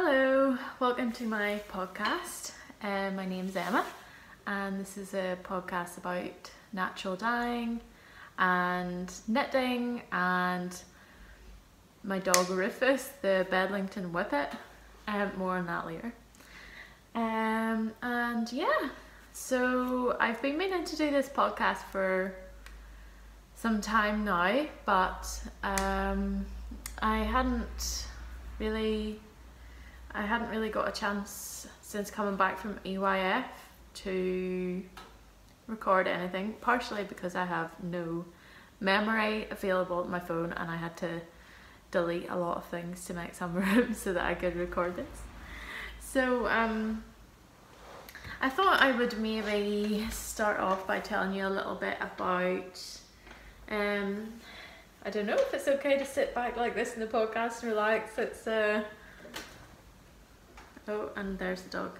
Hello, welcome to my podcast. Um, my name's Emma, and this is a podcast about natural dyeing and knitting and my dog Rufus, the Bedlington Whippet. Um, more on that later. Um, and yeah, so I've been meaning to do this podcast for some time now, but um, I hadn't really I hadn't really got a chance since coming back from EYF to record anything, partially because I have no memory available on my phone and I had to delete a lot of things to make some room so that I could record this. So um, I thought I would maybe start off by telling you a little bit about um, I don't know if it's okay to sit back like this in the podcast and relax. It's uh, Oh, and there's the dog.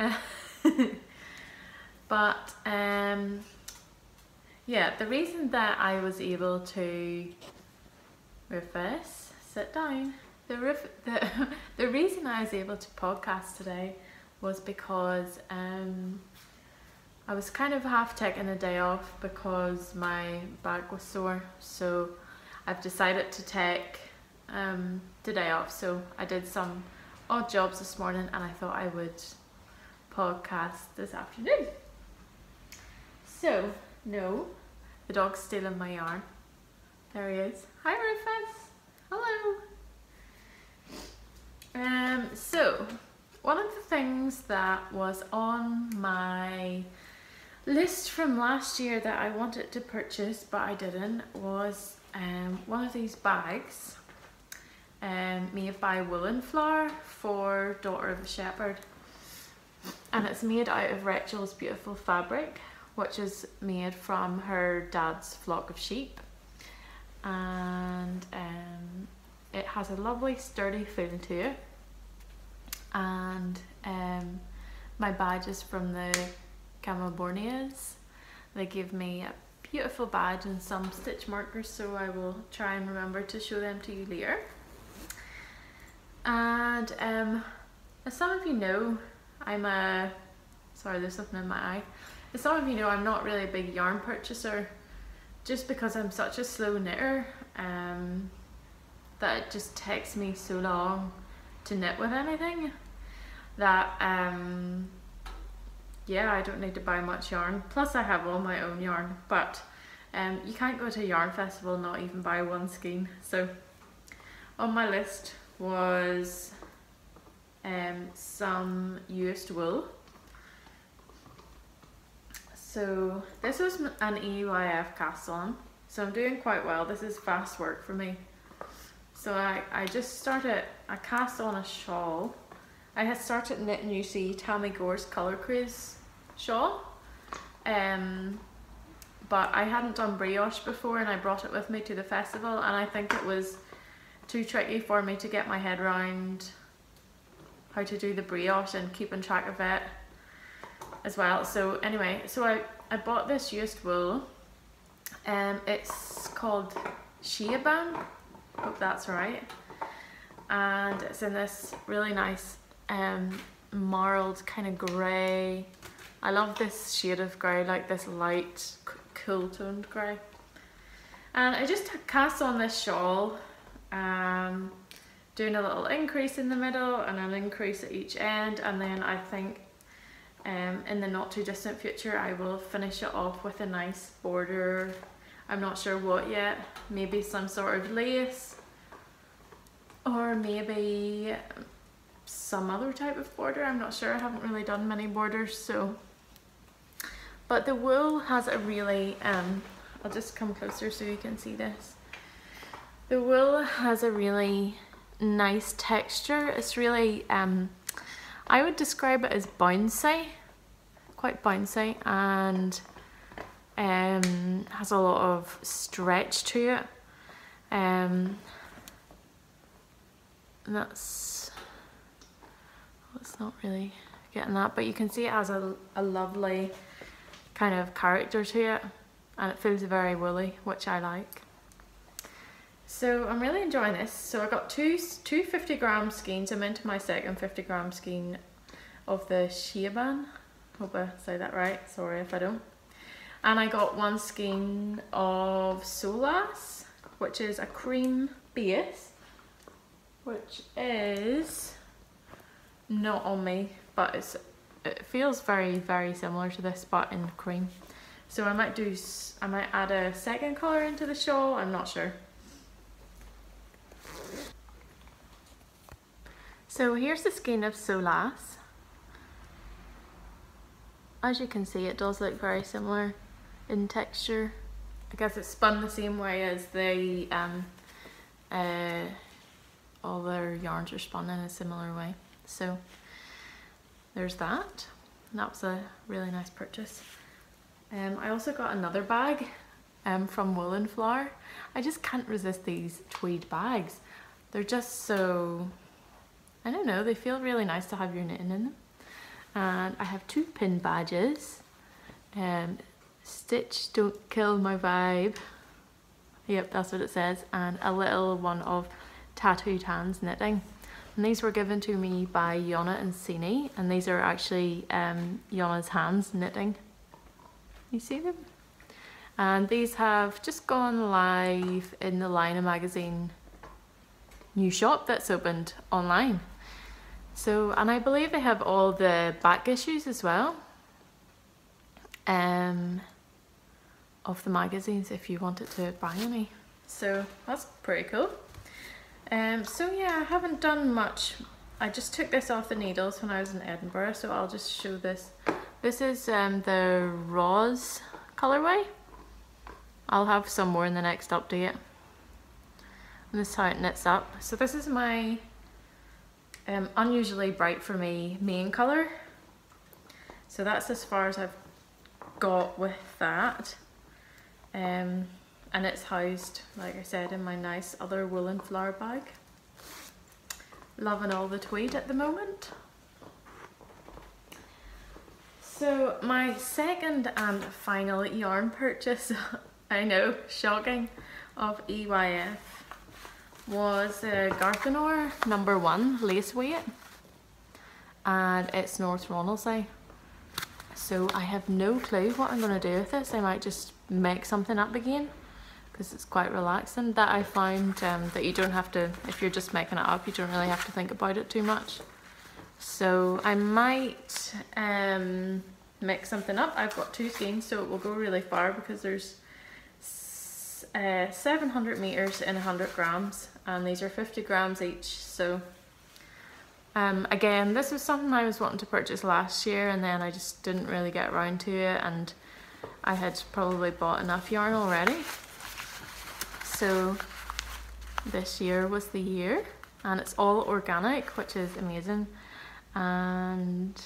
Uh, but um, yeah, the reason that I was able to reverse, sit down. The, ref- the the reason I was able to podcast today was because um, I was kind of half taking a day off because my back was sore. So I've decided to take um, the day off. So I did some odd jobs this morning and I thought I would podcast this afternoon. So, no, the dog's stealing my yarn. There he is. Hi Rufus. Hello. Um, so, one of the things that was on my list from last year that I wanted to purchase but I didn't was um, one of these bags um, made by Woollen Flower for Daughter of a Shepherd. And it's made out of Rachel's beautiful fabric, which is made from her dad's flock of sheep. And um, it has a lovely sturdy feel to it. And um, my badge is from the Kammebornias. They give me a beautiful badge and some stitch markers so I will try and remember to show them to you later. And um, as some of you know, I'm a, sorry there's something in my eye. As some of you know, I'm not really a big yarn purchaser just because I'm such a slow knitter um, that it just takes me so long to knit with anything that um, yeah I don't need to buy much yarn plus I have all my own yarn but um, you can't go to a yarn festival not even buy one skein so on my list was um, some Uist wool. So this was an EYF cast on. So I'm doing quite well. This is fast work for me. So I, I just started, I cast on a shawl. I had started knitting, you see, Tamy Gore's Colour Craze shawl. Um, but I hadn't done brioche before and I brought it with me to the festival and I think it was too tricky for me to get my head around how to do the brioche and keeping track of it as well. So anyway, so I, I bought this Uist wool. Um, it's called Shiaban, hope that's right. And it's in this really nice um, marled kind of grey. I love this shade of grey, like this light, cool toned grey. And I just cast on this shawl um, doing a little increase in the middle and an increase at each end and then I think um, in the not too distant future I will finish it off with a nice border. I'm not sure what yet. Maybe some sort of lace or maybe some other type of border. I'm not sure. I haven't really done many borders so. But the wool has a really um I'll just come closer so you can see this The wool has a really nice texture. It's really, um, I would describe it as bouncy, quite bouncy and um, has a lot of stretch to it. Um, that's, it's not really getting that, but you can see it has a, a lovely kind of character to it and it feels very woolly, which I like. So I'm really enjoying this. So I got two, two 50 gram skeins. I'm into my second 50 gram skein of the Shaban. Hope I say that right. Sorry if I don't. And I got one skein of Solas, which is a cream base, which is not on me, but it's it feels very, very similar to this, but in cream. So I might do, I might add a second colour into the shawl, I'm not sure. So here's the skein of Solas. As you can see it does look very similar in texture. I guess it's spun the same way as the um, uh, all their yarns are spun in a similar way. So there's that. that was a really nice purchase. Um, I also got another bag um, from Woollen Flower. I just can't resist these tweed bags. They're just so I don't know, they feel really nice to have your knitting in them. And I have two pin badges. Um, Stitch Don't Kill My Vibe. Yep, that's what it says. And a little one of Tattooed Hands Knitting. And these were given to me by Yona and Sini. And these are actually um, Yona's hands knitting. You see them? And these have just gone live in the Laine magazine new shop that's opened online. So, and I believe they have all the back issues as well um, of the magazines if you wanted to buy any. So that's pretty cool. Um, so yeah, I haven't done much. I just took this off the needles when I was in Edinburgh, so I'll just show this. This is um, the Rose colorway. I'll have some more in the next update. And this is how it knits up. So this is my um, unusually bright for me main colour. So that's as far as I've got with that. Um, and it's housed, like I said, in my nice other Woollen Flower bag. Loving all the tweed at the moment. So my second and final yarn purchase, I know, shocking, of EYF was uh, Garthenor number one lace weight and it's North Ronaldsay. So I have no clue what I'm going to do with this. I might just make something up again because it's quite relaxing that I find um, that you don't have to, if you're just making it up, you don't really have to think about it too much. So I might um, make something up. I've got two skeins so it will go really far because there's uh, 700 meters in 100 grams and these are 50 grams each so um, again this was something I was wanting to purchase last year and then I just didn't really get around to it and I had probably bought enough yarn already. So this year was the year and it's all organic which is amazing and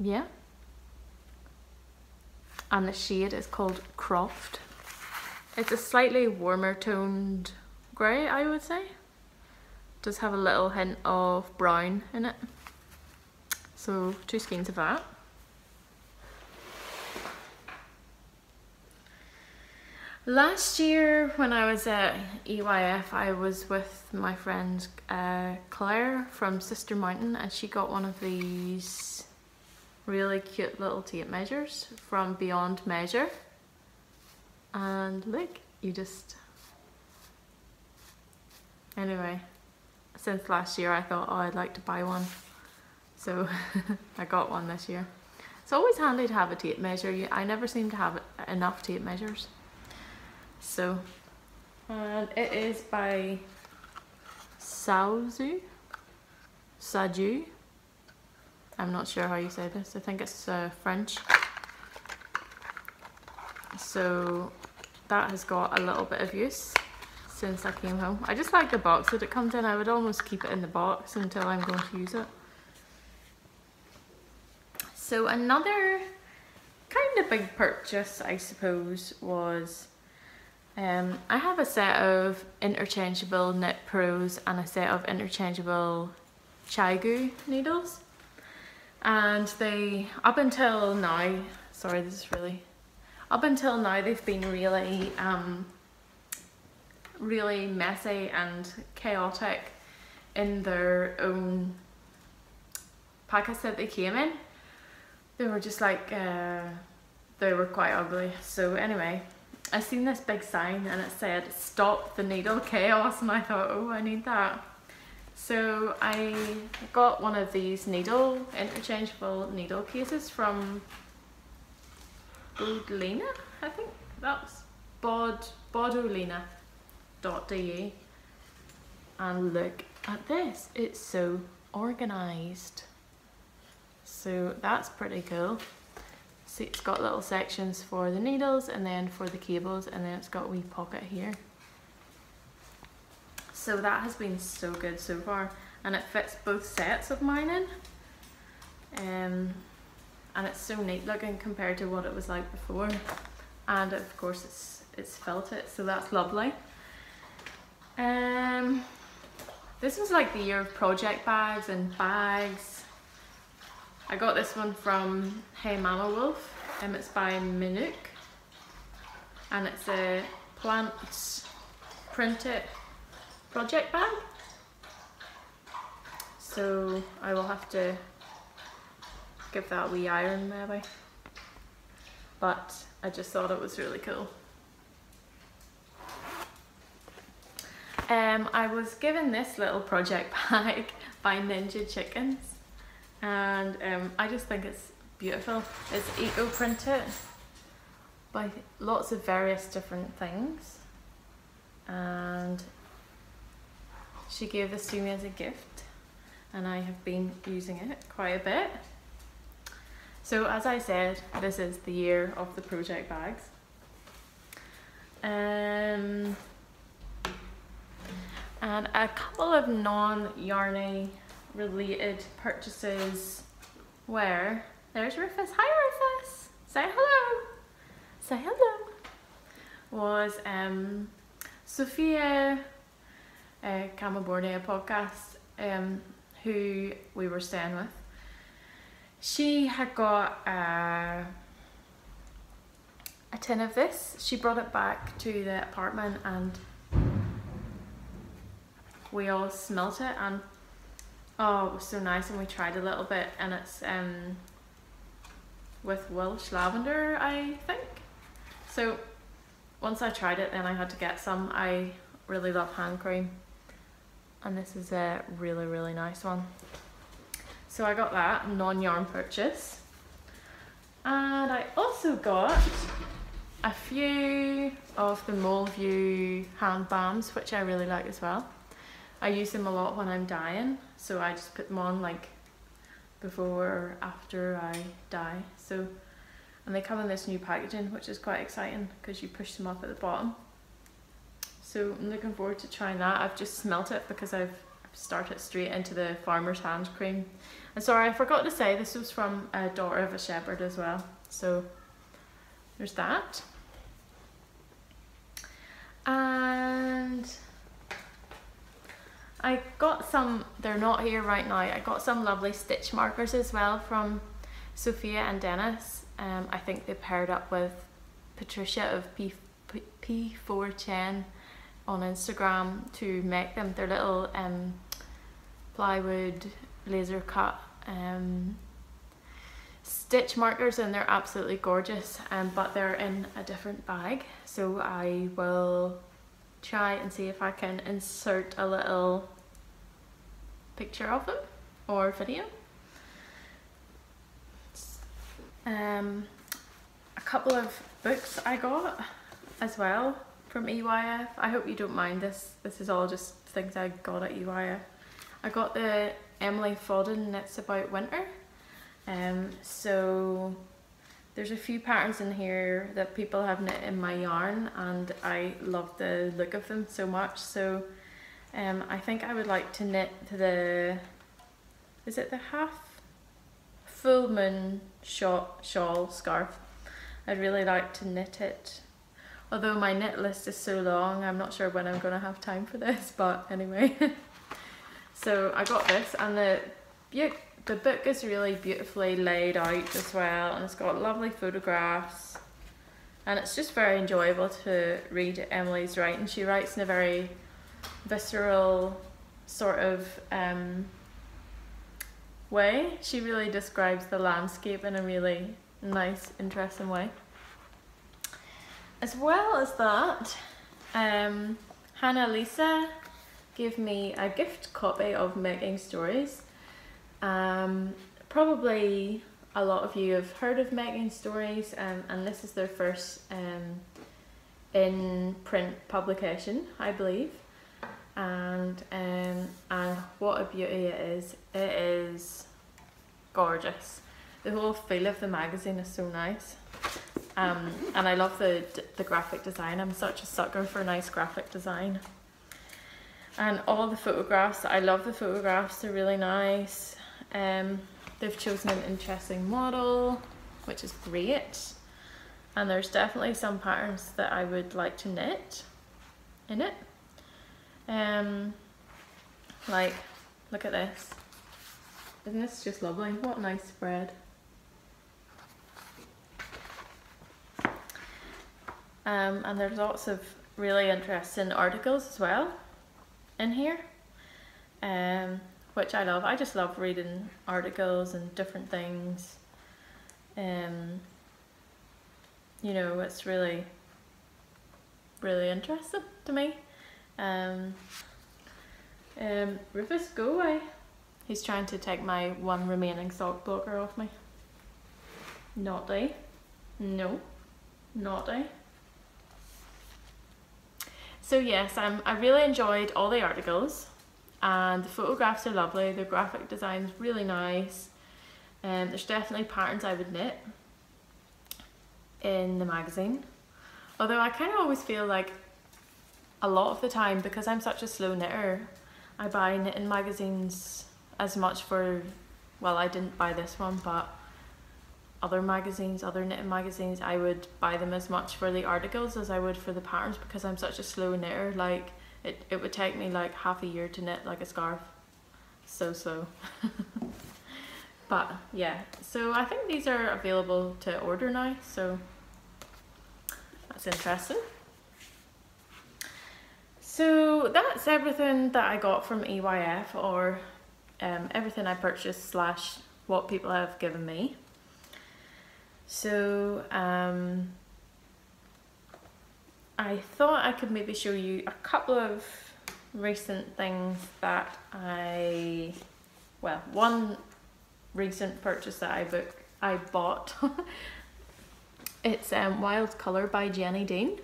yeah. And the shade is called Croft. It's a slightly warmer toned grey, I would say. Does have a little hint of brown in it. So two skeins of that. Last year when I was at EYF I was with my friend uh, Claire from Sister Mountain and she got one of these really cute little tape measures from Beyond Measure and look you just anyway since last year I thought oh I'd like to buy one. So I got one this year. It's always handy to have a tape measure. I never seem to have enough tape measures. So and it is by Saozu? Sajou I'm not sure how you say this. I think it's uh, French. So that has got a little bit of use. Since I came home. I just like the box that it comes in. I would almost keep it in the box until I'm going to use it. So another kind of big purchase, I suppose, was um, I have a set of interchangeable Knit Pros and a set of interchangeable ChiaoGoo needles. And they, up until now, sorry this is really, up until now they've been really, um, really messy and chaotic in their own packets that they came in. They were just like, uh, they were quite ugly. So anyway, I seen this big sign and it said stop the needle chaos and I thought oh I need that so I got one of these needle interchangeable needle cases from Bodlina I think that's bod bodolina.de and look at this it's so organized so that's pretty cool so it's got little sections for the needles and then for the cables and then it's got a wee pocket here. So that has been so good so far and it fits both sets of mine in. Um, and it's so neat looking compared to what it was like before. And of course it's it's felted, so that's lovely. Um, this was like the year of project bags and bags. I got this one from Hey Mama Wolf and it's by Minuk and it's a plant printed project bag. So I will have to give that a wee iron maybe. But I just thought it was really cool um, I was given this little project bag by Ninja Chickens and um, I just think it's beautiful. It's eco printed by lots of various different things and she gave this to me as a gift and I have been using it quite a bit. So as I said, this is the year of the project bags. Um, and a couple of non-yarny related purchases where there's Rufus. Hi Rufus! Say hello! Say hello! Was um, Sophia uh, Kammebornia podcast um, who we were staying with. She had got uh, a tin of this. She brought it back to the apartment and we all smelt it and Oh, it was so nice and we tried a little bit and it's um with Welsh lavender, I think. So once I tried it then I had to get some. I really love hand cream and this is a really really nice one. So I got that, non-yarn purchase. And I also got a few of the Moleview hand balms which I really like as well. I use them a lot when I'm dying, so I just put them on like before or after I die. so and they come in this new packaging which is quite exciting because you push them up at the bottom. So I'm looking forward to trying that. I've just smelt it because I've started straight into the farmer's hand cream. And sorry I forgot to say this was from a daughter of a shepherd as well. So there's that. And I got some, they're not here right now, I got some lovely stitch markers as well from Sophia and Dennis. Um, I think they paired up with Patricia of P, P, P410 on Instagram to make them. They're little um, plywood laser cut um, stitch markers and they're absolutely gorgeous um, but they're in a different bag so I will try and see if I can insert a little picture of them or video. Um, a couple of books I got as well from EYF. I hope you don't mind this. This is all just things I got at EYF. I got the Emily Foden Knits About Winter. Um, so there's a few patterns in here that people have knit in my yarn and I love the look of them so much so um, I think I would like to knit the, is it the half full moon shawl, shawl scarf. I'd really like to knit it. Although my knit list is so long, I'm not sure when I'm going to have time for this, but anyway. so I got this and the, the book is really beautifully laid out as well and it's got lovely photographs and it's just very enjoyable to read Emily's writing. She writes in a very visceral sort of um, way. She really describes the landscape in a really nice, interesting way. As well as that, um, Hannah Lisa gave me a gift copy of Making Stories. Um, probably a lot of you have heard of Making Stories, um, and this is their first um, in print publication, I believe and um, and what a beauty it is. It is gorgeous. The whole feel of the magazine is so nice. Um, and I love the the graphic design. I'm such a sucker for a nice graphic design. And all the photographs, I love the photographs, they're really nice. Um, they've chosen an interesting model, which is great. And there's definitely some patterns that I would like to knit in it. Um, like, look at this. Isn't this just lovely? What a nice spread. Um, and there's lots of really interesting articles as well in here, um, which I love. I just love reading articles and different things. Um, you know, it's really, really interesting to me. Um, um, Rufus, go away. He's trying to take my one remaining sock blocker off me. Naughty. No. Naughty. So yes, um, I really enjoyed all the articles and the photographs are lovely, the graphic design's really nice. Um, there's definitely patterns I would knit in the magazine. Although I kind of always feel like a lot of the time because I'm such a slow knitter I buy knitting magazines as much for well I didn't buy this one but other magazines other knitting magazines I would buy them as much for the articles as I would for the patterns because I'm such a slow knitter like it, it would take me like half a year to knit like a scarf. So slow. But yeah. So I think these are available to order now so that's interesting so that's everything that I got from EYF or um, everything I purchased slash what people have given me. So um, I thought I could maybe show you a couple of recent things that I, well, one recent purchase that I book I bought. it's um, Wild Colour by Jenny Dean.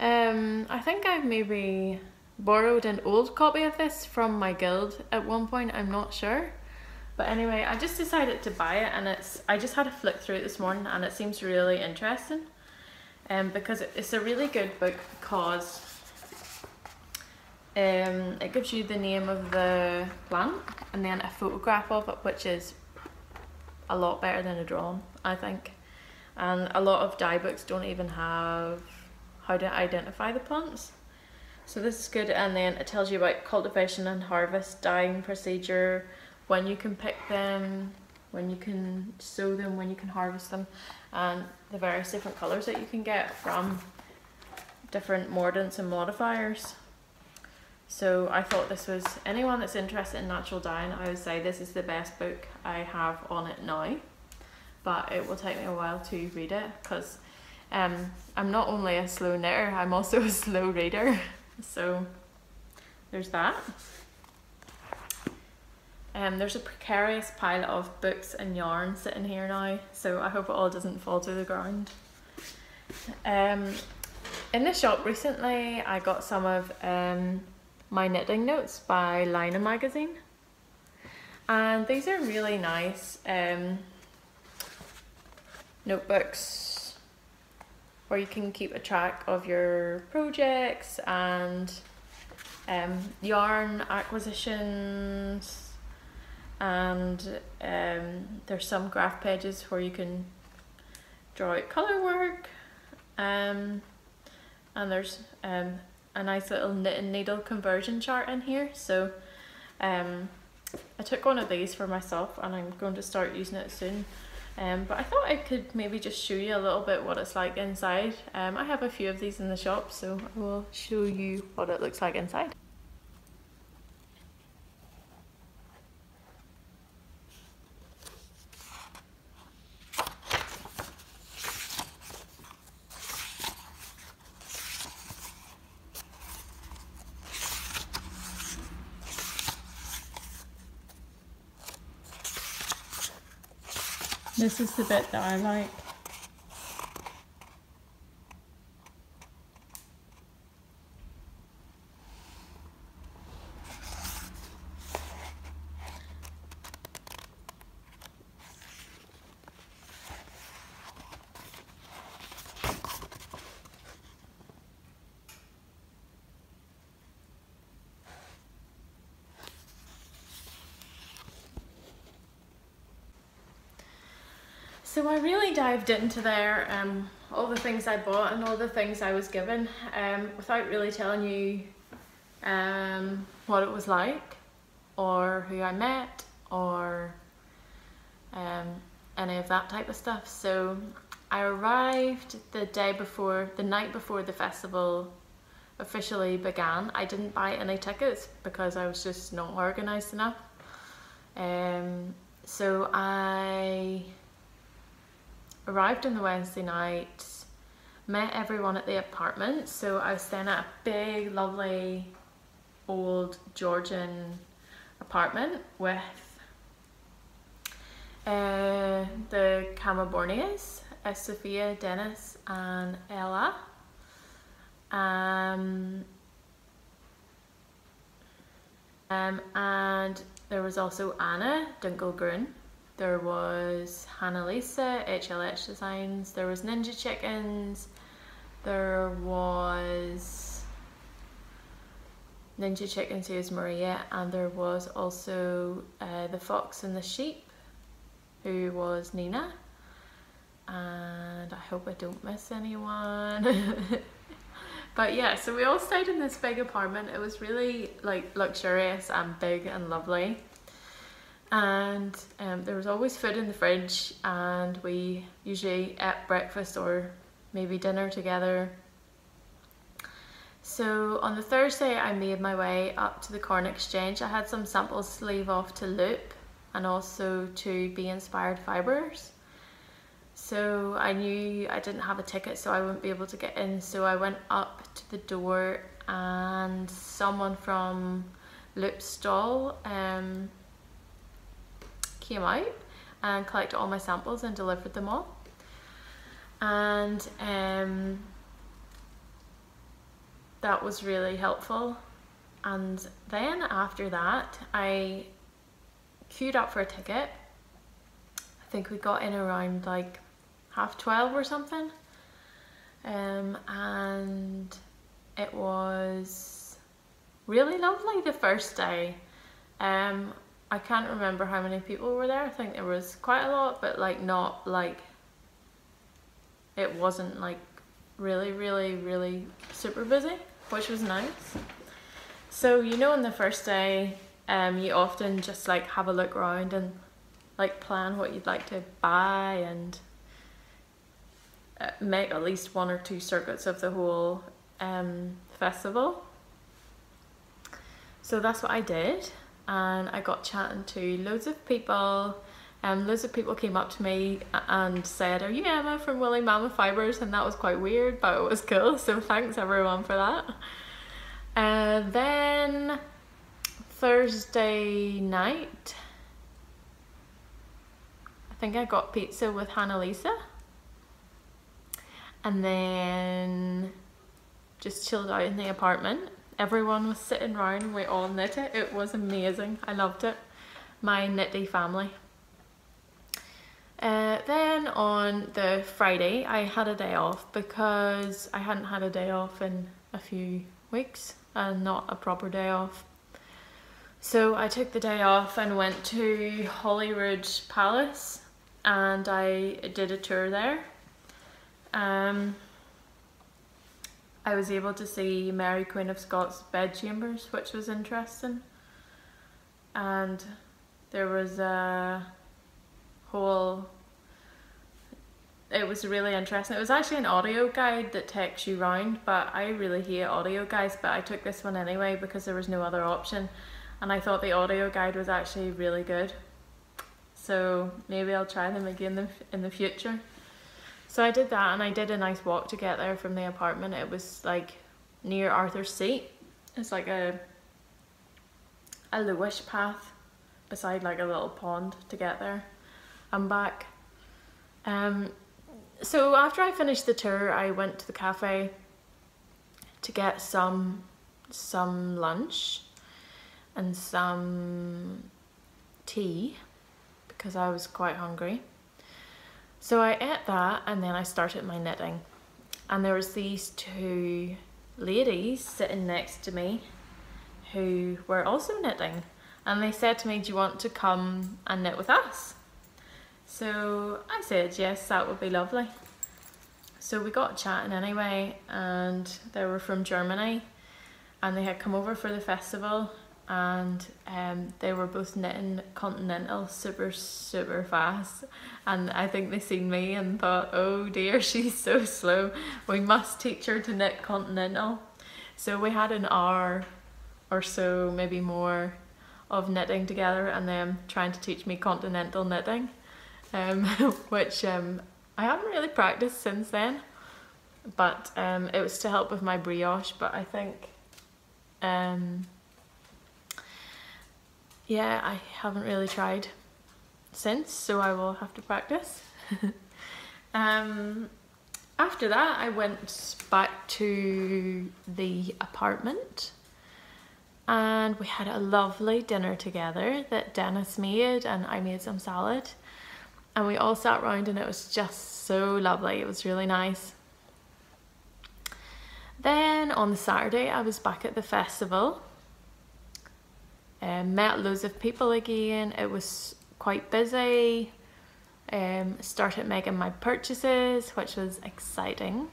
Um, I think I've maybe borrowed an old copy of this from my guild at one point, I'm not sure. But anyway, I just decided to buy it and it's I just had a flick through it this morning and it seems really interesting. Um, because it's a really good book because um, it gives you the name of the plant and then a photograph of it which is a lot better than a drawing I think and a lot of dye books don't even have how to identify the plants. So this is good and then it tells you about cultivation and harvest, dyeing procedure, when you can pick them, when you can sow them, when you can harvest them and the various different colours that you can get from different mordants and modifiers. So I thought this was, anyone that's interested in natural dyeing, I would say this is the best book I have on it now. But it will take me a while to read it because um, I'm not only a slow knitter, I'm also a slow reader. So there's that. Um, there's a precarious pile of books and yarn sitting here now, so I hope it all doesn't fall to the ground. Um, in the shop recently, I got some of um, my knitting notes by Laine magazine, and these are really nice. Um, notebooks where you can keep a track of your projects and um, yarn acquisitions and um, there's some graph pages where you can draw out colour work um, and there's um, a nice little knit and needle conversion chart in here. So um, I took one of these for myself and I'm going to start using it soon um, but I thought I could maybe just show you a little bit what it's like inside. Um, I have a few of these in the shop so I will show you what it looks like inside. This is the bit that I like. So I really dived into there, um, all the things I bought and all the things I was given, um, without really telling you um, what it was like, or who I met, or um, any of that type of stuff. So I arrived the day before, the night before the festival officially began. I didn't buy any tickets because I was just not organised enough. Um, so I arrived on the Wednesday night, met everyone at the apartment. So I was staying at a big, lovely, old Georgian apartment with uh, the Kammebornias, uh, Sophia, Dennis and Ella. Um, um, and there was also Anna Dunkelgrun there was Hannah Lisa, HLH Designs, there was Ninja Chickens, there was Ninja Chickens who is Maria, and there was also uh, the Fox and the Sheep who was Nina. And I hope I don't miss anyone. but yeah, so we all stayed in this big apartment. It was really like luxurious and big and lovely and um, there was always food in the fridge and we usually ate breakfast or maybe dinner together. So on the Thursday I made my way up to the Corn Exchange. I had some samples to leave off to Loop and also to Be Inspired Fibres. So I knew I didn't have a ticket so I wouldn't be able to get in so I went up to the door and someone from Loop stall um, came out and collected all my samples and delivered them all. And um, that was really helpful. And then after that, I queued up for a ticket. I think we got in around like half 12 or something. Um, and it was really lovely the first day. Um, I can't remember how many people were there. I think there was quite a lot, but like not like it wasn't like really, really, really super busy, which was nice. So you know, on the first day, um, you often just like have a look around and like plan what you'd like to buy and uh, make at least one or two circuits of the whole um, festival. So that's what I did and I got chatting to loads of people um, loads of people came up to me and said, are you Emma from Woolly Mama Fibres? And that was quite weird, but it was cool. So thanks everyone for that. And then Thursday night, I think I got pizza with Hannah Lisa. And then just chilled out in the apartment everyone was sitting around and we all knit it. It was amazing. I loved it. My knitty family. Uh, then on the Friday, I had a day off because I hadn't had a day off in a few weeks and not a proper day off. So I took the day off and went to Holyrood Palace and I did a tour there. Um, I was able to see Mary Queen of Scots bedchambers, which was interesting. And there was a whole it was really interesting. It was actually an audio guide that takes you round, but I really hate audio guides, but I took this one anyway because there was no other option. And I thought the audio guide was actually really good. So maybe I'll try them again in the future. So I did that and I did a nice walk to get there from the apartment. It was like near Arthur's Seat. It's like a a lowish path beside like a little pond to get there and back. Um, so after I finished the tour, I went to the cafe to get some some lunch and some tea because I was quite hungry. So I ate that and then I started my knitting. And there was these two ladies sitting next to me who were also knitting. And they said to me, do you want to come and knit with us? So I said, yes, that would be lovely. So we got chatting anyway, and they were from Germany, and they had come over for the festival, and um, they were both knitting continental super, super fast. And I think they seen me and thought, oh dear, she's so slow. We must teach her to knit continental. So we had an hour or so, maybe more, of knitting together and them trying to teach me continental knitting um, which um, I haven't really practiced since then. But um, it was to help with my brioche, but I think, um, yeah, I haven't really tried since, so I will have to practice. um, after that, I went back to the apartment and we had a lovely dinner together that Dennis made and I made some salad and we all sat around and it was just so lovely. It was really nice. Then on Saturday I was back at the festival. Um, met loads of people again. It was quite busy. Um, started making my purchases, which was exciting.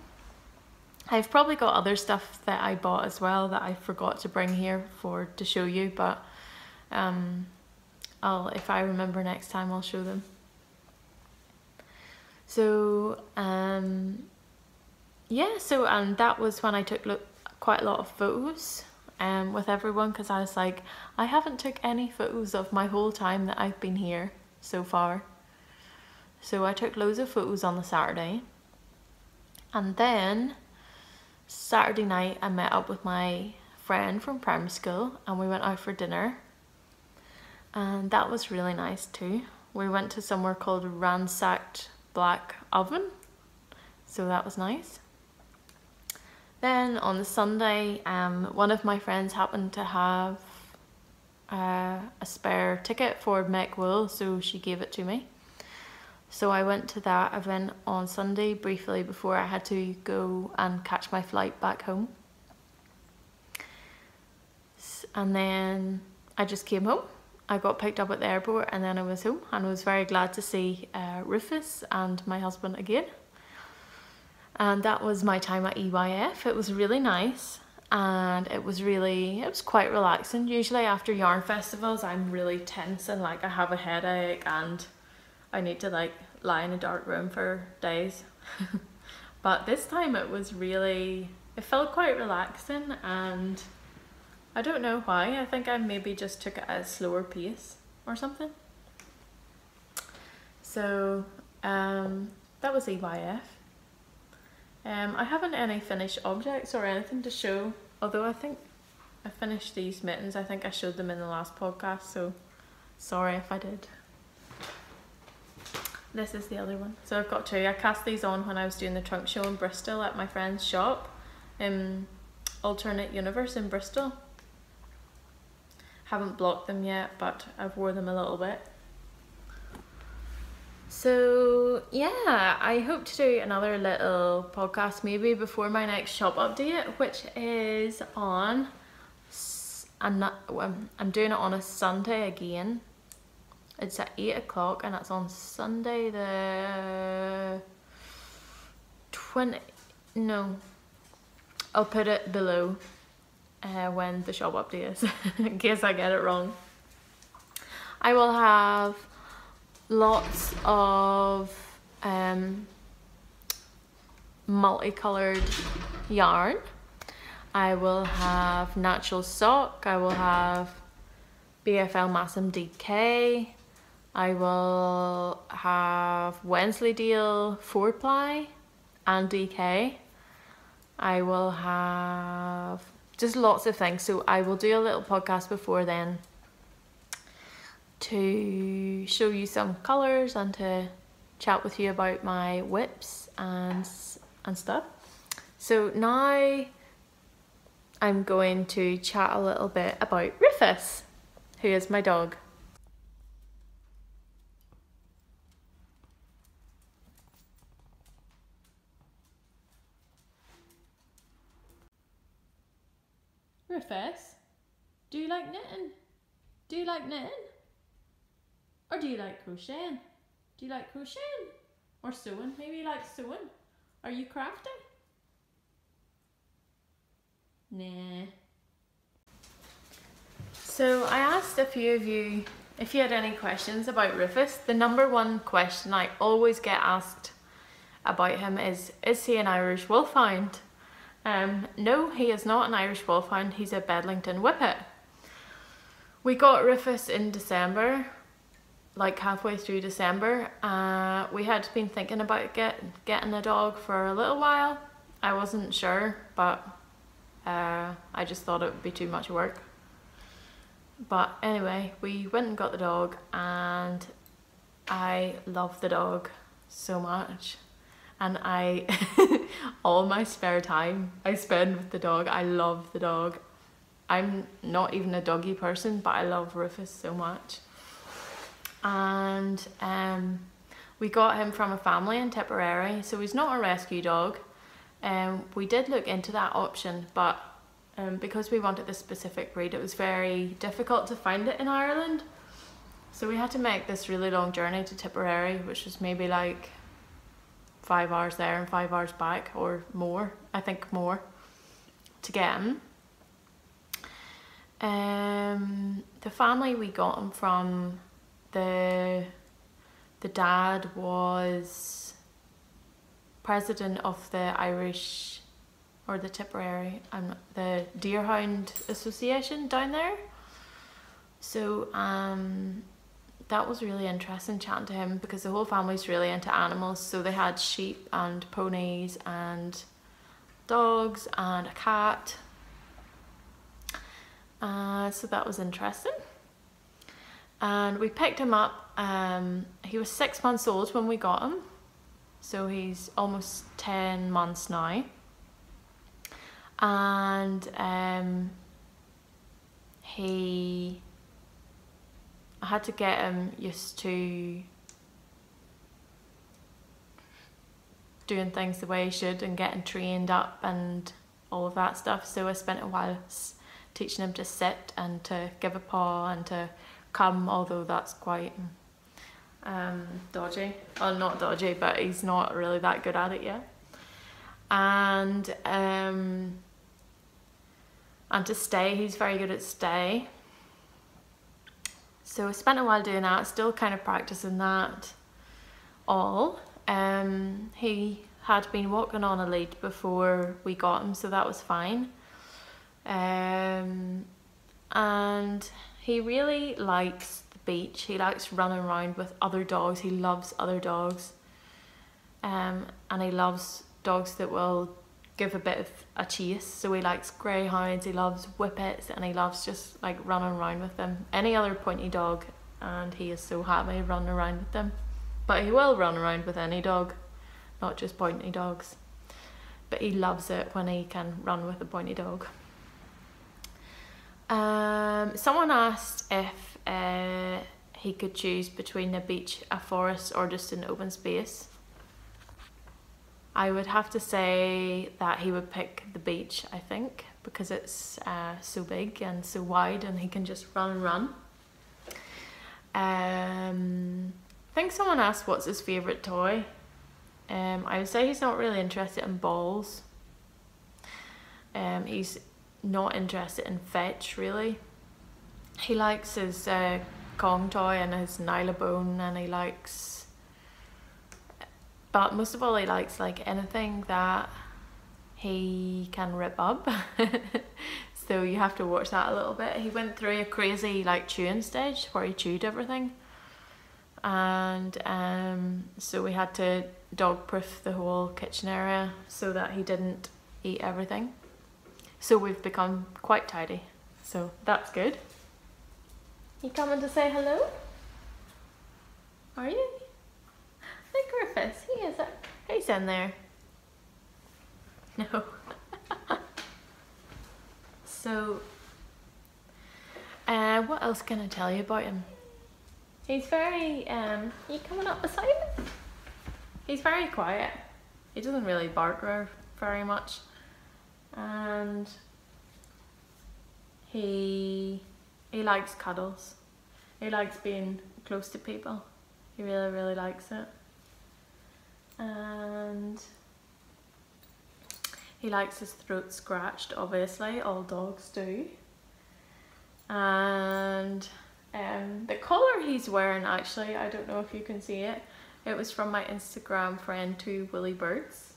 I've probably got other stuff that I bought as well that I forgot to bring here for to show you, but um, I'll if I remember next time I'll show them. So um, yeah, so and that was when I took look, quite a lot of photos um, with everyone because I was like, I haven't took any photos of my whole time that I've been here so far. So I took loads of photos on the Saturday. And then Saturday night I met up with my friend from primary school and we went out for dinner. And that was really nice too. We went to somewhere called Ransacked black oven so that was nice then on the Sunday um, one of my friends happened to have uh, a spare ticket for Make Wool so she gave it to me. So I went to that event on Sunday briefly before I had to go and catch my flight back home. And then I just came home. I got picked up at the airport and then I was home and I was very glad to see uh, Rufus and my husband again. And that was my time at EYF. It was really nice and it was really, it was quite relaxing. Usually after yarn festivals I'm really tense and like I have a headache and I need to like lie in a dark room for days. but this time it was really, it felt quite relaxing and I don't know why. I think I maybe just took it at a slower pace or something. So um, that was EYF. Um, I haven't any finished objects or anything to show, although I think I finished these mittens. I think I showed them in the last podcast, so sorry if I did. This is the other one. So I've got two. I cast these on when I was doing the trunk show in Bristol at my friend's shop in Alternate Universe in Bristol. Haven't blocked them yet, but I've wore them a little bit. So yeah, I hope to do another little podcast maybe before my next shop update, which is on. I'm not. I'm doing it on a Sunday again. It's at eight o'clock and it's on Sunday the twenty. No, I'll put it below uh, when the shop update is in case I get it wrong. I will have lots of um, multicolored yarn. I will have natural sock. I will have BFL Masham DK. I will have Wensleydale 4 ply and DK. I will have just lots of things. So I will do a little podcast before then to show you some colours and to chat with you about my WIPs and, and stuff. So now I'm going to chat a little bit about Rufus, who is my dog. Rufus, do you like knitting? Do you like knitting? Or do you like crocheting? Do you like crocheting? Or sewing? Maybe you like sewing. Are you crafty? Nah. So I asked a few of you if you had any questions about Rufus. The number one question I always get asked about him is, is he an Irish Wolfhound? Um, no, he is not an Irish Wolfhound, he's a Bedlington Whippet. We got Rufus in December like halfway through December. Uh, we had been thinking about get, getting a dog for a little while. I wasn't sure, but uh, I just thought it would be too much work. But anyway, we went and got the dog and I love the dog so much. And I, all my spare time I spend with the dog. I love the dog. I'm not even a doggy person, but I love Rufus so much and um, we got him from a family in Tipperary, so he's not a rescue dog. Um, we did look into that option, but um, because we wanted this specific breed, it was very difficult to find it in Ireland. So we had to make this really long journey to Tipperary, which was maybe like five hours there and five hours back, or more, I think more, to get him. Um, the family we got him from the the dad was president of the Irish or the Tipperary um, the Deerhound Association down there. So um that was really interesting chatting to him because the whole family's really into animals. So they had sheep and ponies and dogs and a cat. Uh, so that was interesting and we picked him up. Um, he was six months old when we got him, so he's almost 10 months now. And um, he, I had to get him used to doing things the way he should and getting trained up and all of that stuff. So I spent a while teaching him to sit and to give a paw and to come, although that's quite um, dodgy. Well, not dodgy, but he's not really that good at it yet. And um, and to stay, he's very good at stay. So I spent a while doing that, still kind of practicing that all. Um, he had been walking on a lead before we got him, so that was fine. Um, and he really likes the beach. He likes running around with other dogs. He loves other dogs. Um, and he loves dogs that will give a bit of a chase. So he likes greyhounds, he loves whippets, and he loves just like running around with them. Any other pointy dog, and he is so happy running around with them. But he will run around with any dog, not just pointy dogs. But he loves it when he can run with a pointy dog. Um, someone asked if uh, he could choose between a beach, a forest, or just an open space. I would have to say that he would pick the beach, I think, because it's uh, so big and so wide and he can just run and run. Um, I think someone asked what's his favourite toy. Um, I would say he's not really interested in balls. Um, he's not interested in fetch really. He likes his uh, Kong toy and his Nylabone and he likes but most of all he likes like anything that he can rip up. So you have to watch that a little bit. He went through a crazy like chewing stage where he chewed everything. And um, so we had to dog proof the whole kitchen area so that he didn't eat everything so we've become quite tidy so that's good you coming to say hello? Are you? Look, Rufus, he is. He's in there. No. so, uh, what else can I tell you about him? He's very, um, you coming up beside him? He's very quiet. He doesn't really bark very much. And he he likes cuddles. He likes being close to people. He really, really likes it. And he likes his throat scratched, obviously, all dogs do. And um, the collar he's wearing, actually, I don't know if you can see it, it was from my Instagram friend, Two Willy Birds.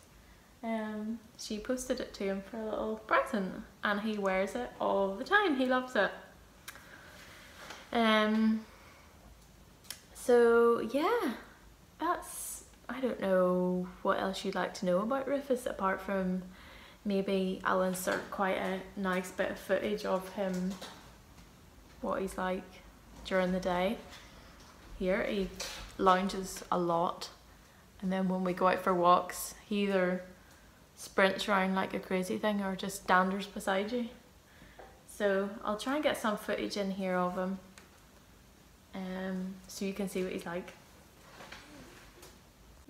Um, she posted it to him for a little present and he wears it all the time. He loves it. Um, so yeah, that's, I don't know what else you'd like to know about Rufus apart from maybe I'll insert quite a nice bit of footage of him, what he's like during the day. Here, he lounges a lot and then when we go out for walks, he either sprints around like a crazy thing or just danders beside you. So I'll try and get some footage in here of him um, so you can see what he's like.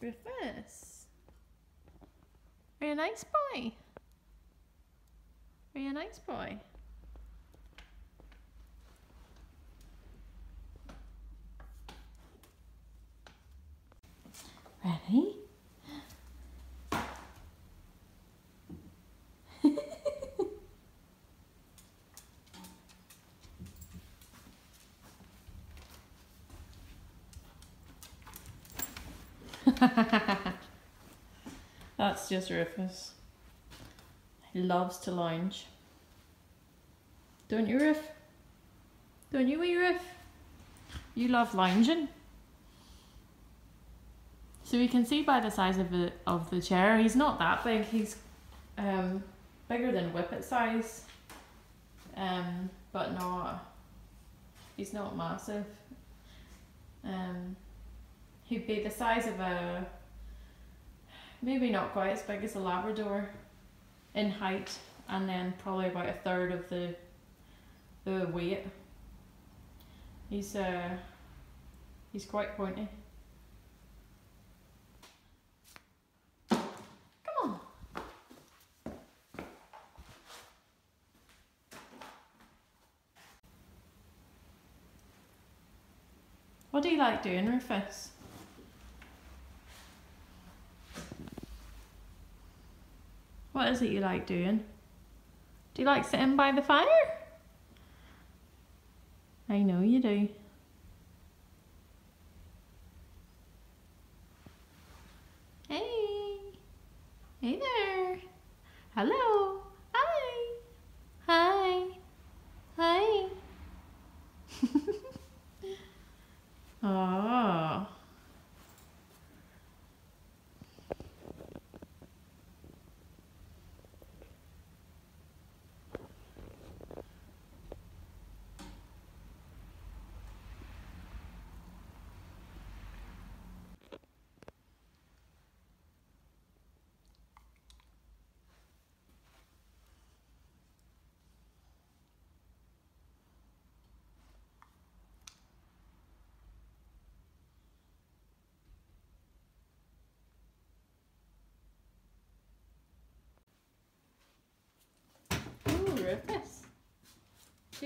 Rufus, are you a nice boy? Are you a nice boy? Ready? That's just Rufus. He loves to lounge. Don't you, Ruf? Don't you, wee Ruf? You love lounging. So we can see by the size of the of the chair, he's not that big. He's um, bigger than Whippet size, um, but not. He's not massive. Um, he'd be the size of a maybe not quite as big as a Labrador in height and then probably about a third of the the weight. He's uh he's quite pointy. Come on. What do you like doing, Rufus? What is it you like doing? Do you like sitting by the fire? I know you do. Hey. Hey there. Hello. Hi. Hi. Hi. oh.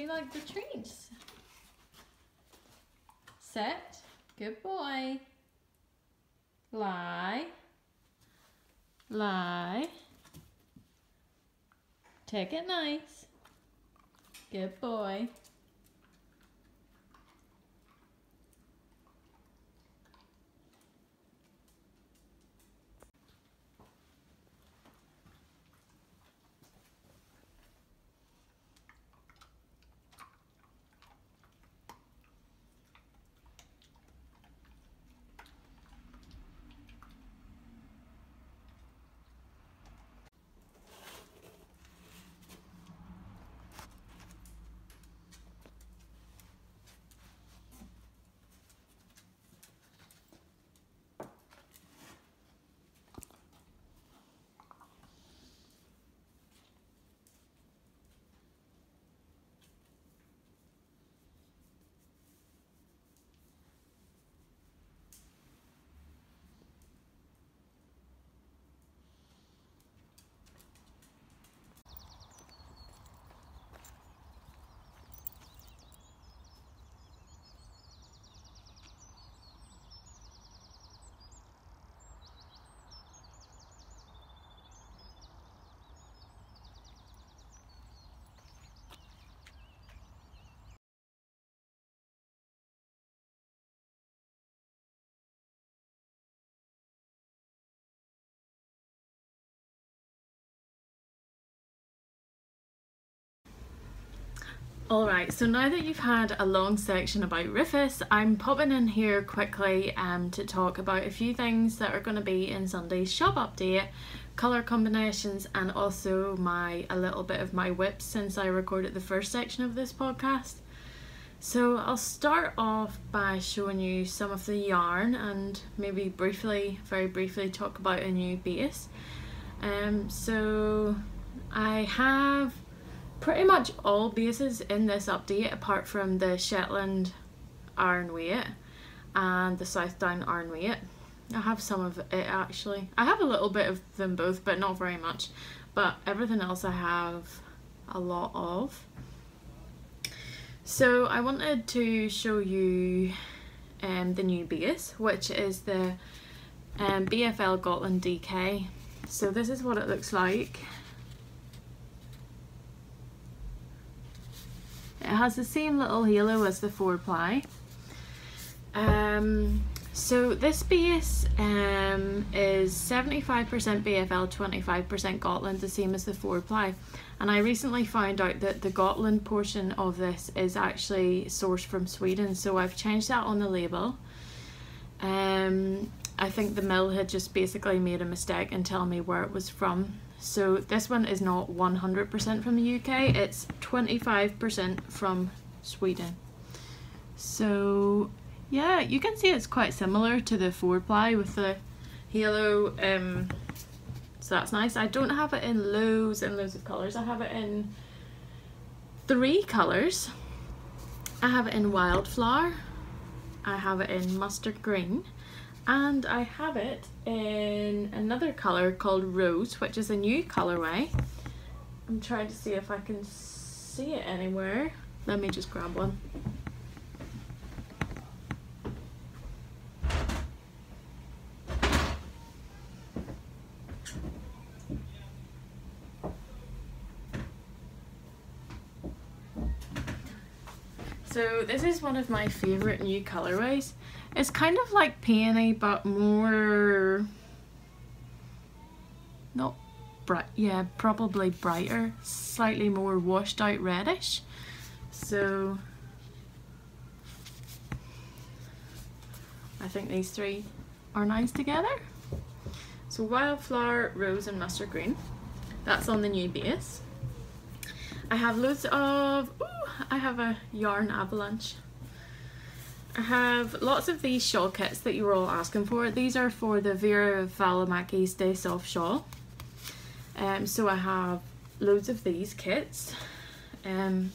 Like the treats? Sit. Good boy. Lie. Lie. Take it nice. Good boy. Alright, so now that you've had a long section about Rufus, I'm popping in here quickly um, to talk about a few things that are going to be in Sunday's shop update, colour combinations and also my a little bit of my WIPs since I recorded the first section of this podcast. So I'll start off by showing you some of the yarn and maybe briefly, very briefly talk about a new base. Um, so I have pretty much all bases in this update apart from the Shetland Aran weight and the Southdown Aran weight. I have some of it actually. I have a little bit of them both but not very much but everything else I have a lot of. So I wanted to show you um, the new base which is the um, BFL Gotland DK. So this is what it looks like. It has the same little halo as the 4 ply. Um, so this base um, is 75% BFL, 25% Gotland, the same as the 4 ply. And I recently found out that the Gotland portion of this is actually sourced from Sweden, so I've changed that on the label. Um, I think the mill had just basically made a mistake and tell me where it was from. So this one is not 100% from the UK, it's 25% from Sweden. So yeah, you can see it's quite similar to the 4 ply with the halo. Um, so that's nice. I don't have it in loads and loads of colours. I have it in three colours. I have it in wildflower. I have it in mustard green and I have it in another colour called Rose, which is a new colorway. I'm trying to see if I can see it anywhere. Let me just grab one. So this is one of my favourite new colourways. It's kind of like peony but more not bright yeah probably brighter slightly more washed out reddish. So I think these three are nice together. So wildflower rose and mustard green. That's on the new base. I have loads of ooh, I have a yarn avalanche I have lots of these shawl kits that you were all asking for. These are for the Veera Välimäki Stay Soft Shawl. Um, so I have loads of these kits. Um,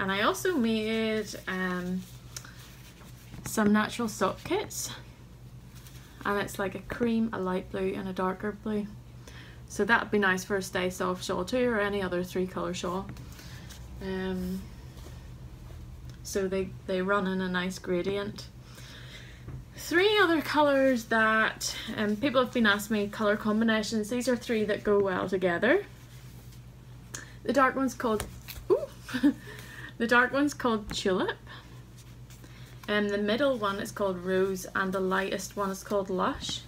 and I also made um, some natural sock kits. And it's like a cream, a light blue and a darker blue. So that'd be nice for a stay soft shawl too or any other three colour shawl. Um, so they, they run in a nice gradient. Three other colours that um, people have been asking me colour combinations. These are three that go well together. The dark one's called ooh, the dark one's called Tulip. And the middle one is called Rose and the lightest one is called Lush.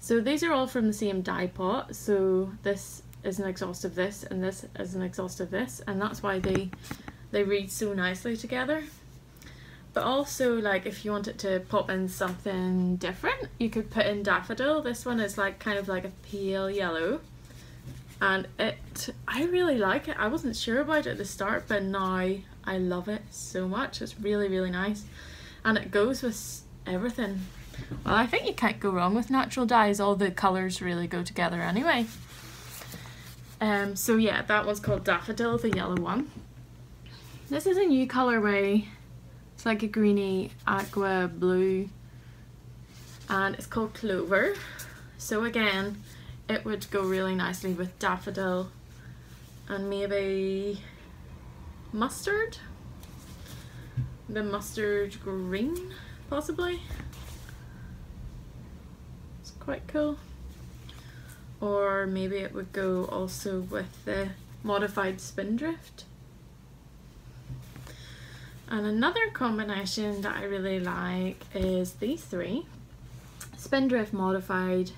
So these are all from the same dye pot. So this is an exhaust of this and this is an exhaust of this and that's why they they read so nicely together. But also like if you wanted to pop in something different, you could put in daffodil. This one is like kind of like a pale yellow. And it I really like it. I wasn't sure about it at the start, but now I love it so much. It's really, really nice. And it goes with everything. Well, I think you can't go wrong with natural dyes. All the colours really go together anyway. Um, so yeah, that was called Daffodil, the yellow one. This is a new colorway. It's like a greeny aqua blue. And it's called Clover. So again, it would go really nicely with Daffodil and maybe mustard. The mustard green, possibly It's quite cool. Or maybe it would go also with the modified spindrift. And another combination that I really like is these three. Spindrift modified,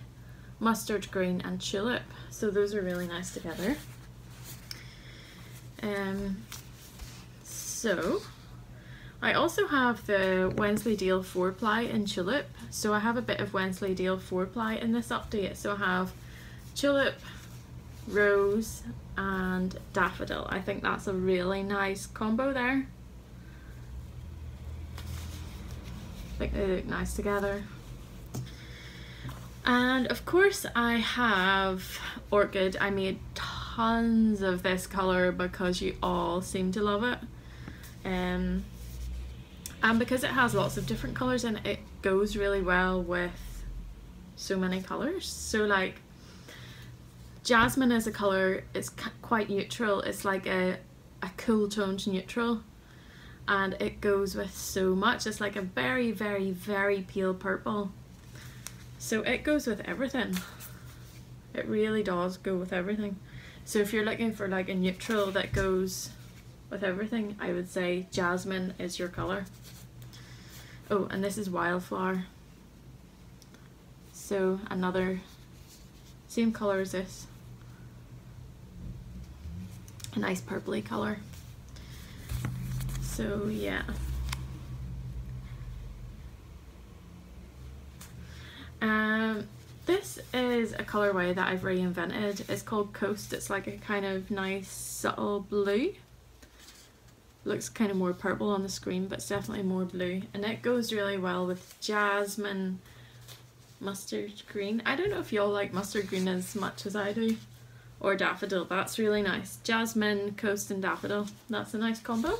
mustard green and tulip. So those are really nice together. Um, so I also have the Wensleydale 4 ply in Tulip, so I have a bit of Wensleydale 4 ply in this update. So I have Tulip, Rose and Daffodil. I think that's a really nice combo there. Think they look nice together. And of course I have Orchid. I made tons of this colour because you all seem to love it. Um, and because it has lots of different colours and it goes really well with so many colours so like jasmine is a colour it's quite neutral it's like a, a cool toned neutral and it goes with so much it's like a very very very pale purple so it goes with everything it really does go with everything so if you're looking for like a neutral that goes with everything I would say jasmine is your colour Oh, and this is Wildflower. So another, same colour as this. A nice purpley colour. So yeah. Um, this is a colourway that I've reinvented. It's called Coast. It's like a kind of nice subtle blue. Looks kind of more purple on the screen but it's definitely more blue. And it goes really well with jasmine mustard green. I don't know if y'all like mustard green as much as I do or daffodil. That's really nice. Jasmine coast and daffodil. That's a nice combo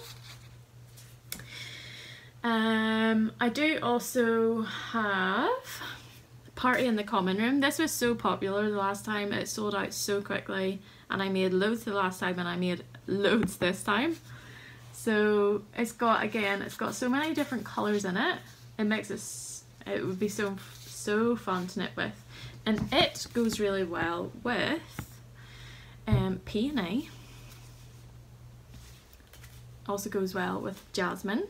um I do also have party in the common room this was so popular the last time it sold out so quickly and I made loads the last time and I made loads this time so it's got, again, it's got so many different colours in it. It makes it, it would be so, so fun to knit with. And it goes really well with um, peony. Also goes well with jasmine.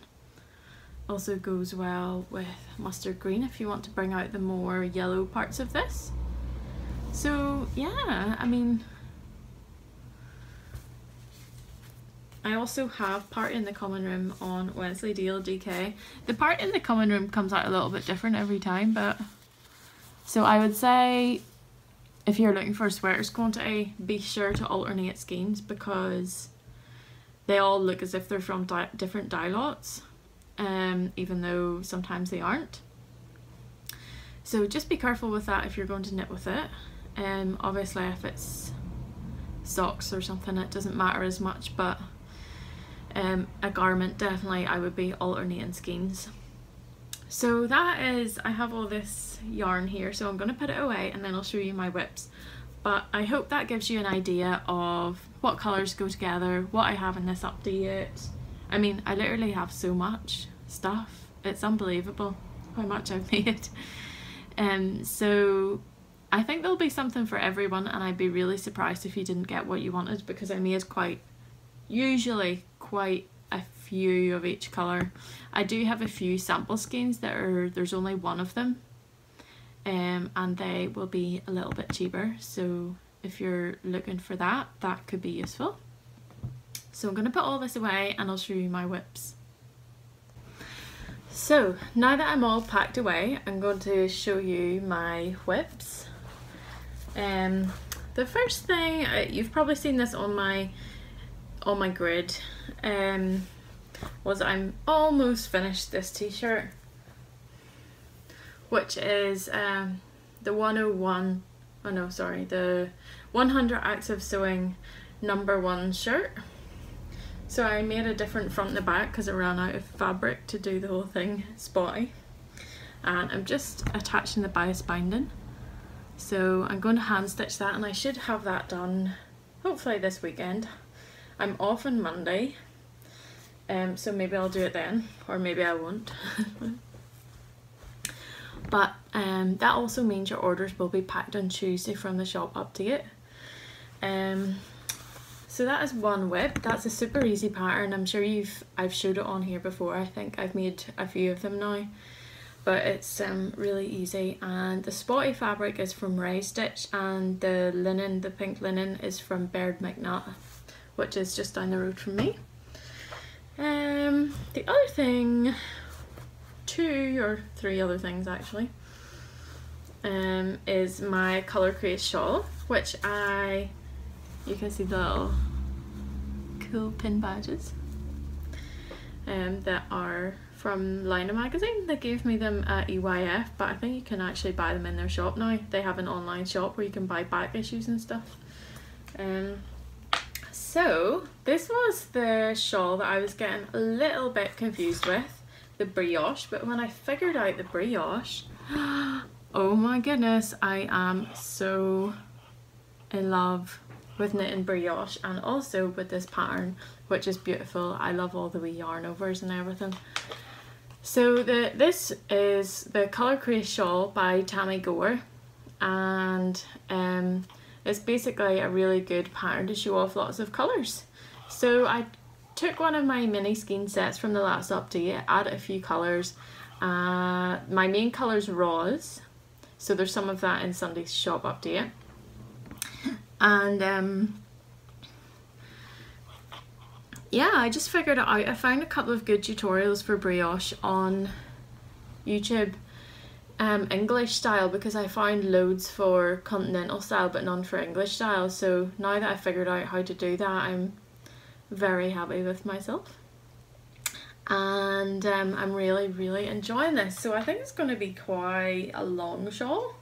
Also goes well with mustard green if you want to bring out the more yellow parts of this. So yeah, I mean, I also have part in the common room on Wensleydale DK. The part in the common room comes out a little bit different every time, but so I would say if you're looking for sweaters quantity, be sure to alternate skeins because they all look as if they're from di different dye lots, um, even though sometimes they aren't. So just be careful with that if you're going to knit with it. Um, obviously if it's socks or something it doesn't matter as much but um, a garment definitely I would be alternating skeins. So that is, I have all this yarn here so I'm going to put it away and then I'll show you my WIPs but I hope that gives you an idea of what colours go together, what I have in this update. I mean, I literally have so much stuff. It's unbelievable how much I've made. Um, so I think there'll be something for everyone and I'd be really surprised if you didn't get what you wanted because I made quite, usually quite a few of each colour. I do have a few sample skeins that are, there's only one of them um, and they will be a little bit cheaper so if you're looking for that that could be useful so I'm going to put all this away and I'll show you my WIPs. so now that I'm all packed away I'm going to show you my WIPs. um, the first thing uh, you've probably seen this on my on my grid um, was I'm almost finished this t-shirt which is um, the 101, oh no, sorry, the 100 Acts of Sewing number one shirt. So I made a different front and back because I ran out of fabric to do the whole thing spotty. And I'm just attaching the bias binding. So I'm going to hand stitch that and I should have that done hopefully this weekend. I'm off on Monday, um, so maybe I'll do it then, or maybe I won't. but um, that also means your orders will be packed on Tuesday from the shop update. Um, so that is one WIP. That's a super easy pattern. I'm sure you've I've showed it on here before. I think I've made a few of them now. But it's um, really easy and the spotty fabric is from Raystitch and the linen, the pink linen is from Baird McNutt which is just down the road from me. Um, the other thing two or three other things actually um, is my Colour Craze shawl which I you can see the little cool pin badges um, that are from Laine magazine. They gave me them at EYF but I think you can actually buy them in their shop now. They have an online shop where you can buy back issues and stuff. Um, so this was the shawl that I was getting a little bit confused with the brioche, but when I figured out the brioche, oh my goodness, I am so in love with knitting brioche and also with this pattern, which is beautiful. I love all the wee yarn overs and everything. So the this is the Colour Craze Shawl by Tamy Gore and um, it's basically a really good pattern to show off lots of colours. So I took one of my mini skein sets from the last update, added a few colours. Uh, my main colour is Rose, so there's some of that in Sunday's shop update. And um, yeah, I just figured it out. I found a couple of good tutorials for brioche on YouTube. Um, English style because I found loads for continental style but none for English style so now that I've figured out how to do that I'm very happy with myself and um, I'm really really enjoying this so I think it's going to be quite a long shawl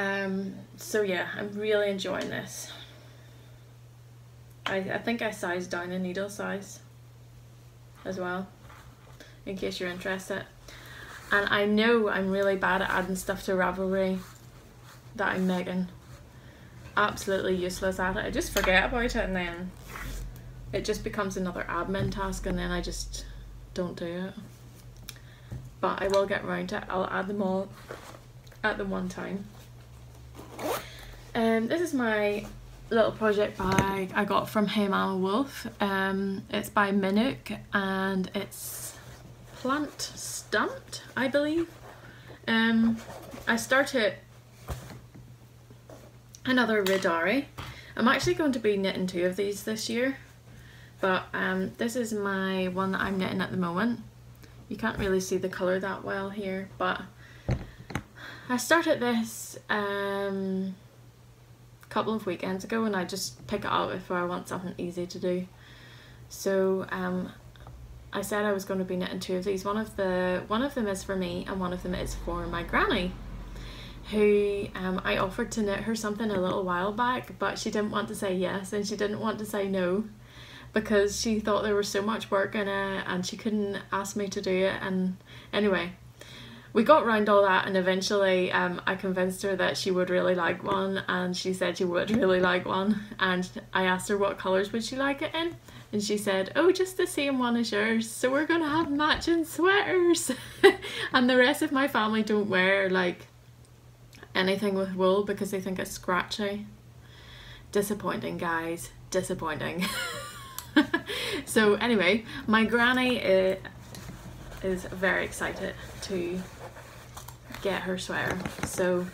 um, so yeah I'm really enjoying this I, I think I sized down the needle size as well in case you're interested and I know I'm really bad at adding stuff to Ravelry that I'm making absolutely useless at it I just forget about it and then it just becomes another admin task and then I just don't do it. But I will get around to it. I'll add them all at the one time. Um, this is my little project bag I got from Hey Mama Wolf. Um, it's by Minnook and it's plant stumped, I believe. Um, I started another Riddari. I'm actually going to be knitting two of these this year but um, this is my one that I'm knitting at the moment. You can't really see the colour that well here, but I started this um, couple of weekends ago and I just pick it up if I want something easy to do. So um, I said I was going to be knitting two of these. One of the one of them is for me and one of them is for my granny who um, I offered to knit her something a little while back but she didn't want to say yes and she didn't want to say no because she thought there was so much work in it and she couldn't ask me to do it and anyway we got around all that and eventually um, I convinced her that she would really like one and she said she would really like one and I asked her what colours would she like it in and she said oh just the same one as yours so we're gonna have matching sweaters. And the rest of my family don't wear like anything with wool because they think it's scratchy. Disappointing guys. Disappointing. So anyway my granny uh, is very excited to get her sweater. So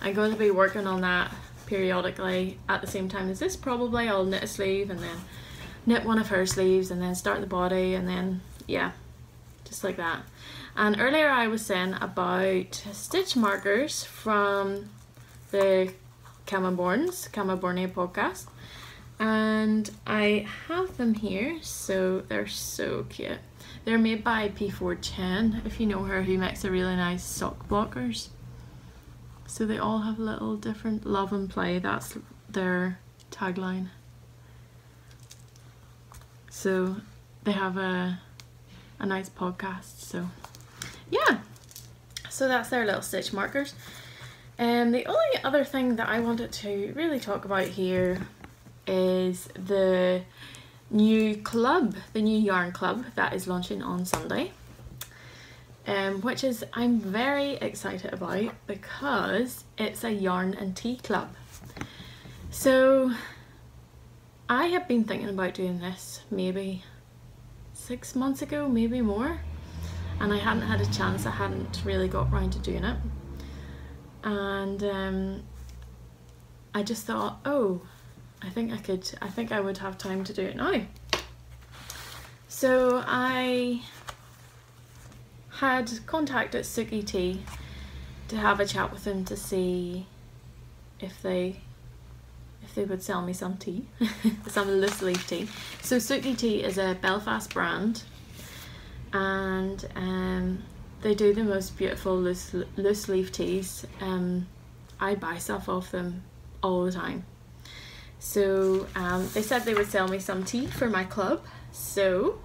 I'm going to be working on that periodically at the same time as this probably. I'll knit a sleeve and then knit one of her sleeves and then start the body and then yeah, just like that. And earlier I was saying about stitch markers from the Camaborns, Kammebornia podcast. And I have them here, so they're so cute. They're made by P4 Chen, if you know her, who makes a really nice sock blockers. So they all have little different love and play. That's their tagline. So they have a a nice podcast. So yeah. So that's their little stitch markers. And the only other thing that I wanted to really talk about here is the new club, the new yarn club that is launching on Sunday. Um, which is I'm very excited about because it's a yarn and tea club. So I have been thinking about doing this maybe six months ago, maybe more, and I hadn't had a chance, I hadn't really got round to doing it. And um, I just thought, oh, I think I could, I think I would have time to do it now. So I had contacted Suki Tea to have a chat with them to see if they if they would sell me some tea, some loose leaf tea. So Suki Tea is a Belfast brand and um, they do the most beautiful loose, loose leaf teas. Um, I buy stuff off them all the time. So um, they said they would sell me some tea for my club. So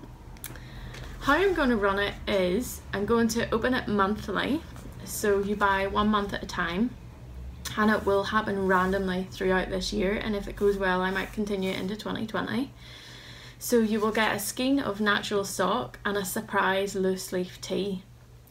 how I'm going to run it is I'm going to open it monthly. So you buy one month at a time and it will happen randomly throughout this year and if it goes well I might continue into 2020. So you will get a skein of natural sock and a surprise loose leaf tea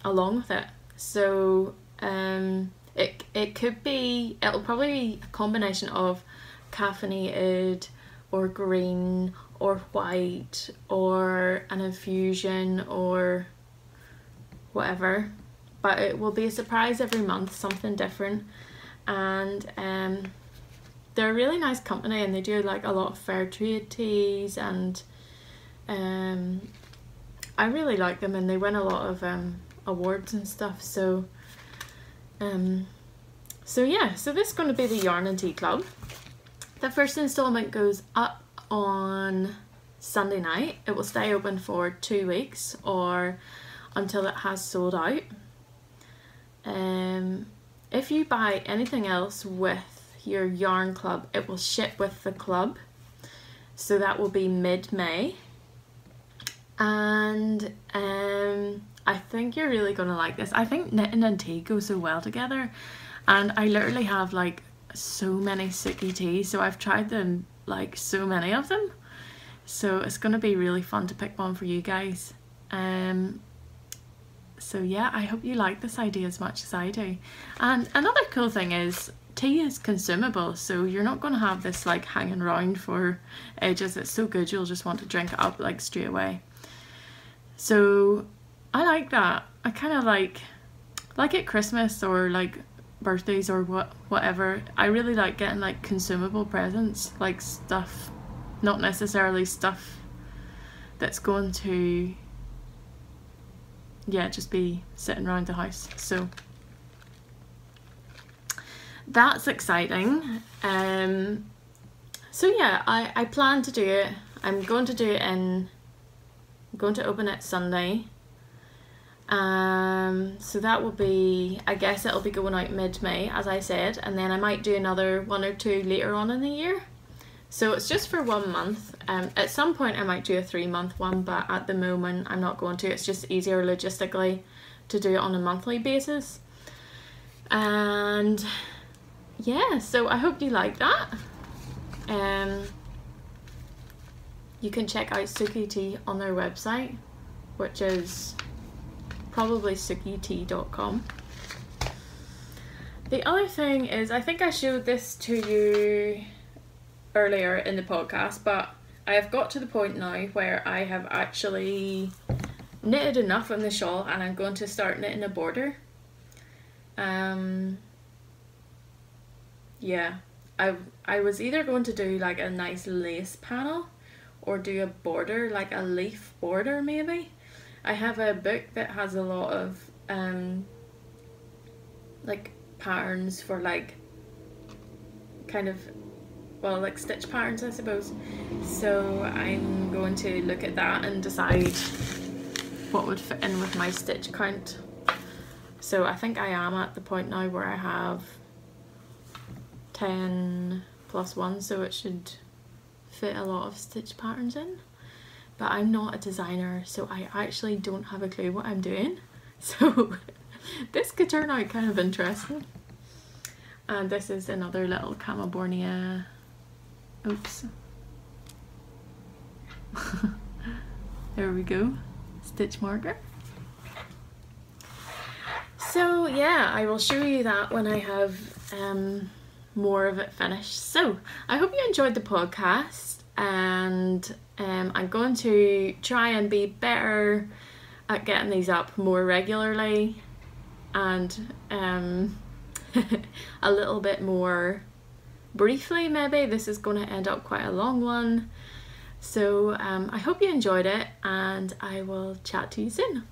along with it. So um, it, it could be, it'll probably be a combination of caffeinated or green or white or an infusion or whatever. But it will be a surprise every month something different. And um they're a really nice company and they do like a lot of fair trade teas and um I really like them and they win a lot of um awards and stuff. So um so yeah so this is going to be the yarn and tea club the first installment goes up on Sunday night. It will stay open for two weeks or until it has sold out. Um, if you buy anything else with your yarn club, it will ship with the club. So that will be mid-May. And um, I think you're really going to like this. I think knitting and tea go so well together. And I literally have like so many Suki teas so I've tried them like so many of them. So it's gonna be really fun to pick one for you guys. Um so yeah I hope you like this idea as much as I do. And another cool thing is tea is consumable so you're not going to have this like hanging around for ages. It's so good you'll just want to drink it up like straight away. So I like that. I kind of like like at Christmas or like birthdays or what whatever I really like getting like consumable presents like stuff not necessarily stuff that's going to yeah just be sitting around the house so. That's exciting um so yeah I, I plan to do it. I'm going to do it in I'm going to open it Sunday um, so that will be, I guess it'll be going out mid-May, as I said, and then I might do another one or two later on in the year. So it's just for one month. Um, at some point I might do a three month one, but at the moment I'm not going to. It's just easier logistically to do it on a monthly basis. And yeah, so I hope you like that. Um, you can check out Suki Tea on their website, which is probably sukitea.com. The other thing is, I think I showed this to you earlier in the podcast, but I have got to the point now where I have actually knitted enough on the shawl and I'm going to start knitting a border. Um, yeah, I, I was either going to do like a nice lace panel or do a border, like a leaf border maybe. I have a book that has a lot of um, like patterns for like kind of well like stitch patterns I suppose. So I'm going to look at that and decide what would fit in with my stitch count. So I think I am at the point now where I have 10 plus 1 so it should fit a lot of stitch patterns in but I'm not a designer so I actually don't have a clue what I'm doing. So this could turn out kind of interesting. And this is another little Kammebornia oops. There we go stitch marker. So yeah I will show you that when I have um, more of it finished. So I hope you enjoyed the podcast and um, I'm going to try and be better at getting these up more regularly and um, a little bit more briefly maybe. This is going to end up quite a long one. So um, I hope you enjoyed it and I will chat to you soon.